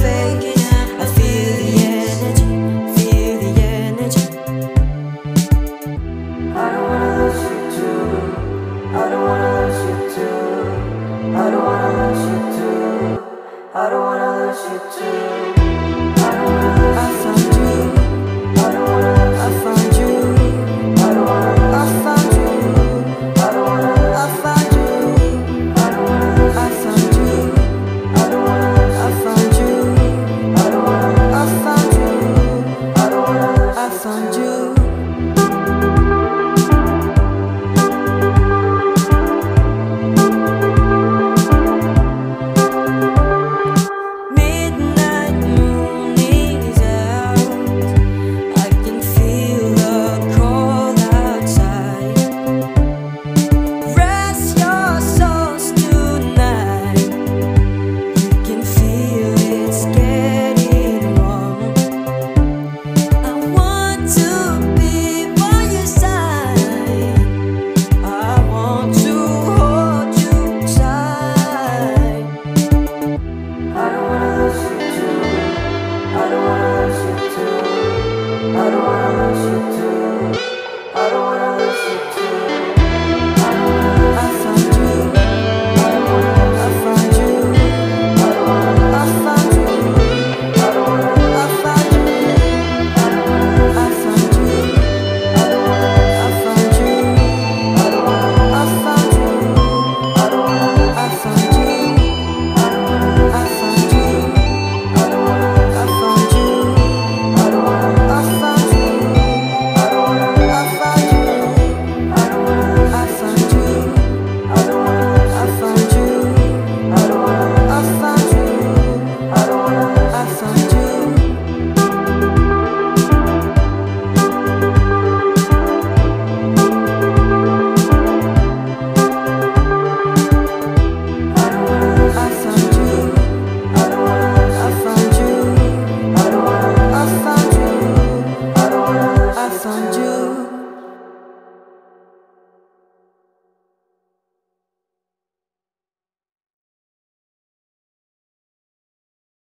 say